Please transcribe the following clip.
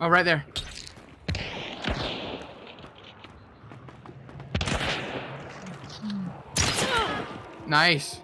Oh, right there. Nice.